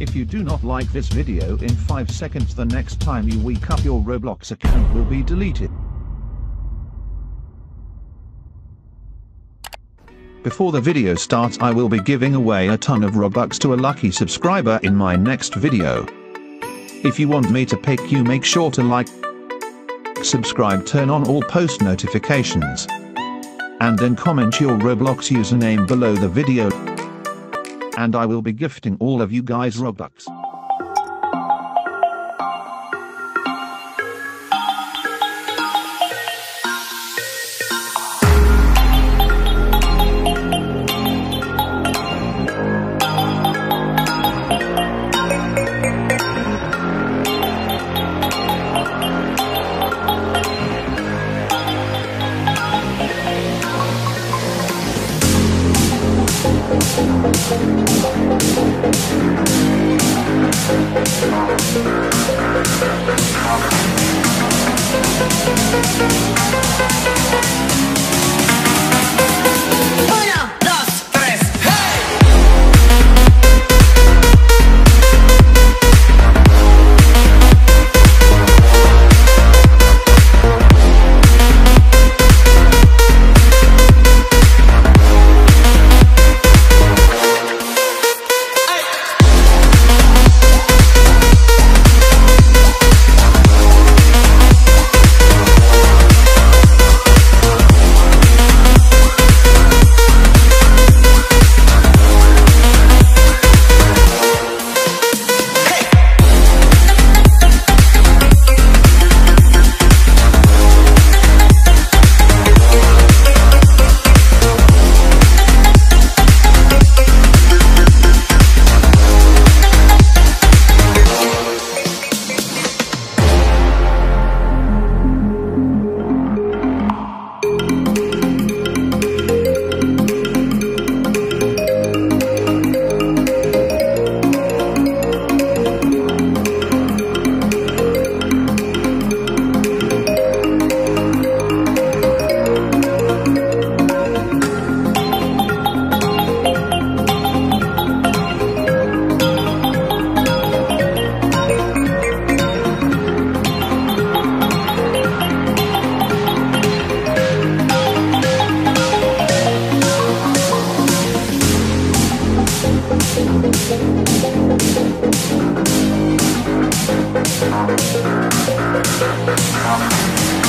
If you do not like this video in 5 seconds the next time you wake up your Roblox account will be deleted. Before the video starts I will be giving away a ton of Robux to a lucky subscriber in my next video. If you want me to pick you make sure to like, subscribe turn on all post notifications, and then comment your Roblox username below the video and I will be gifting all of you guys Robux. Thank you. Thank you.